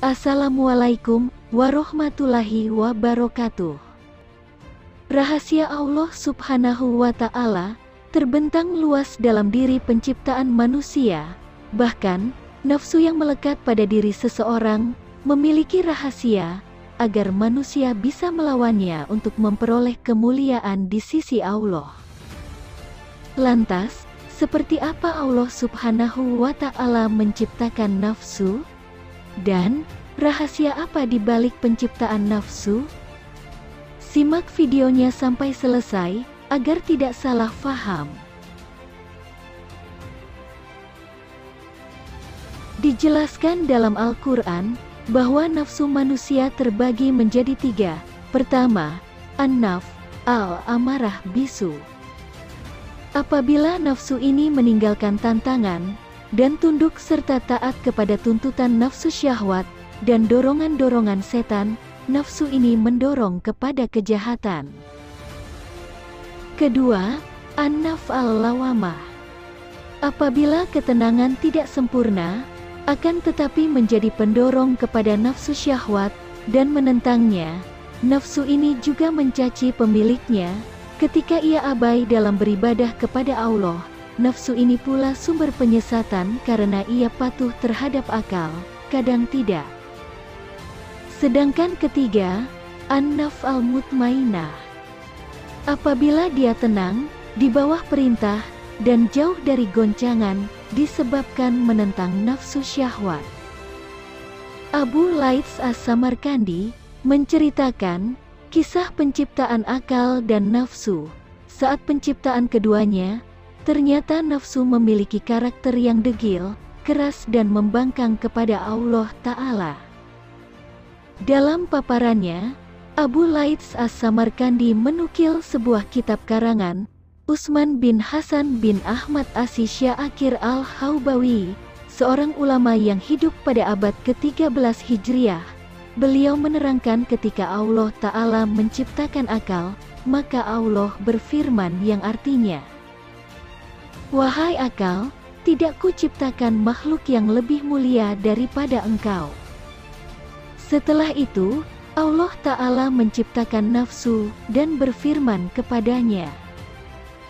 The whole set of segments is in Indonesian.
Assalamualaikum warahmatullahi wabarakatuh. Rahasia Allah Subhanahu wa Ta'ala terbentang luas dalam diri penciptaan manusia, bahkan nafsu yang melekat pada diri seseorang memiliki rahasia agar manusia bisa melawannya untuk memperoleh kemuliaan di sisi Allah. Lantas, seperti apa Allah Subhanahu wa Ta'ala menciptakan nafsu? Dan, rahasia apa di balik penciptaan nafsu? Simak videonya sampai selesai, agar tidak salah faham. Dijelaskan dalam Al-Quran, bahwa nafsu manusia terbagi menjadi tiga. Pertama, an-naf, al-amarah bisu. Apabila nafsu ini meninggalkan tantangan, dan tunduk serta taat kepada tuntutan nafsu syahwat dan dorongan-dorongan setan, nafsu ini mendorong kepada kejahatan. Kedua, an-naf al-lawamah. Apabila ketenangan tidak sempurna, akan tetapi menjadi pendorong kepada nafsu syahwat dan menentangnya, nafsu ini juga mencaci pemiliknya ketika ia abai dalam beribadah kepada Allah Nafsu ini pula sumber penyesatan karena ia patuh terhadap akal, kadang tidak. Sedangkan ketiga, an-naf al-mutmainah. Apabila dia tenang, di bawah perintah, dan jauh dari goncangan, disebabkan menentang nafsu syahwat. Abu Laits As-Samarkandi menceritakan kisah penciptaan akal dan nafsu. Saat penciptaan keduanya, Ternyata nafsu memiliki karakter yang degil, keras dan membangkang kepada Allah Ta'ala. Dalam paparannya, Abu Laits As-Samarkandi menukil sebuah kitab karangan, Usman bin Hasan bin Ahmad Asy Akhir Al-Haubawi, seorang ulama yang hidup pada abad ke-13 Hijriah. Beliau menerangkan ketika Allah Ta'ala menciptakan akal, maka Allah berfirman yang artinya, Wahai akal, tidak kuciptakan makhluk yang lebih mulia daripada engkau. Setelah itu, Allah Ta'ala menciptakan nafsu dan berfirman kepadanya.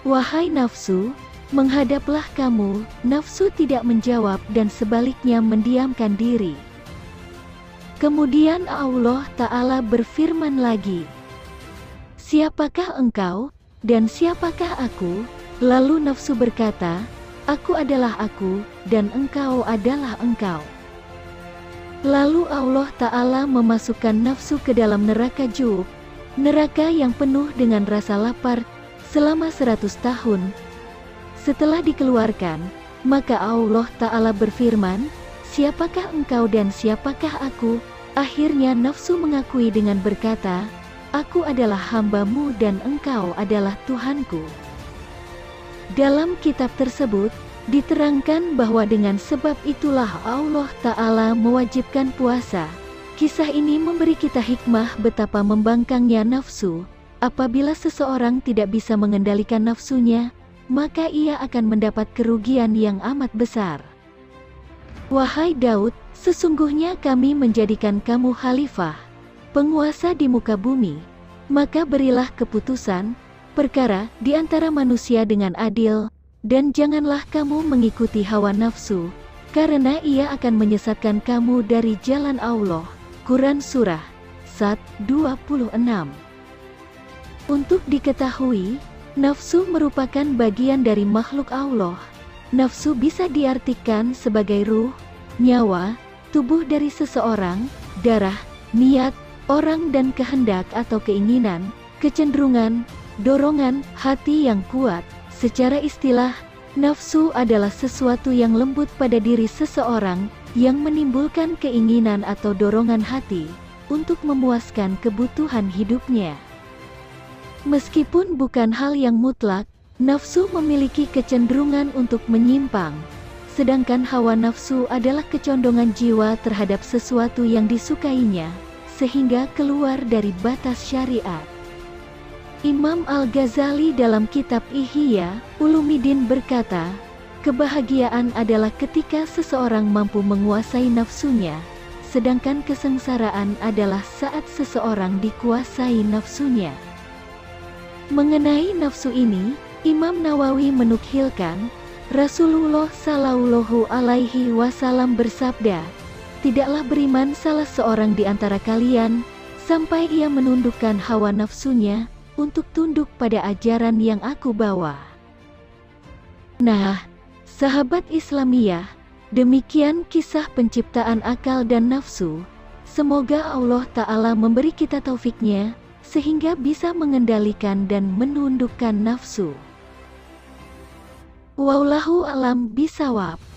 Wahai nafsu, menghadaplah kamu, nafsu tidak menjawab dan sebaliknya mendiamkan diri. Kemudian Allah Ta'ala berfirman lagi, Siapakah engkau, dan siapakah aku, Lalu nafsu berkata, Aku adalah aku, dan engkau adalah engkau. Lalu Allah Ta'ala memasukkan nafsu ke dalam neraka Jub, neraka yang penuh dengan rasa lapar, selama seratus tahun. Setelah dikeluarkan, maka Allah Ta'ala berfirman, Siapakah engkau dan siapakah aku? Akhirnya nafsu mengakui dengan berkata, Aku adalah hambamu dan engkau adalah Tuhanku. Dalam kitab tersebut, diterangkan bahwa dengan sebab itulah Allah Ta'ala mewajibkan puasa. Kisah ini memberi kita hikmah betapa membangkangnya nafsu. Apabila seseorang tidak bisa mengendalikan nafsunya, maka ia akan mendapat kerugian yang amat besar. Wahai Daud, sesungguhnya kami menjadikan kamu khalifah, penguasa di muka bumi. Maka berilah keputusan, perkara di antara manusia dengan adil, dan janganlah kamu mengikuti hawa nafsu, karena ia akan menyesatkan kamu dari jalan Allah. Quran Surah 1:26 Untuk diketahui, nafsu merupakan bagian dari makhluk Allah. Nafsu bisa diartikan sebagai ruh, nyawa, tubuh dari seseorang, darah, niat, orang dan kehendak atau keinginan, kecenderungan, dorongan hati yang kuat. Secara istilah, nafsu adalah sesuatu yang lembut pada diri seseorang yang menimbulkan keinginan atau dorongan hati untuk memuaskan kebutuhan hidupnya. Meskipun bukan hal yang mutlak, nafsu memiliki kecenderungan untuk menyimpang, sedangkan hawa nafsu adalah kecondongan jiwa terhadap sesuatu yang disukainya, sehingga keluar dari batas syariat. Imam Al-Ghazali dalam kitab Ihya, Ulumuddin berkata, Kebahagiaan adalah ketika seseorang mampu menguasai nafsunya, sedangkan kesengsaraan adalah saat seseorang dikuasai nafsunya. Mengenai nafsu ini, Imam Nawawi menukilkan, Rasulullah Shallallahu Alaihi Wasallam bersabda, tidaklah beriman salah seorang di antara kalian sampai ia menundukkan hawa nafsunya untuk tunduk pada ajaran yang aku bawa. Nah, sahabat Islamiyah, demikian kisah penciptaan akal dan nafsu. Semoga Allah Ta'ala memberi kita taufiknya sehingga bisa mengendalikan dan menundukkan nafsu. Wallahu alam bisawab.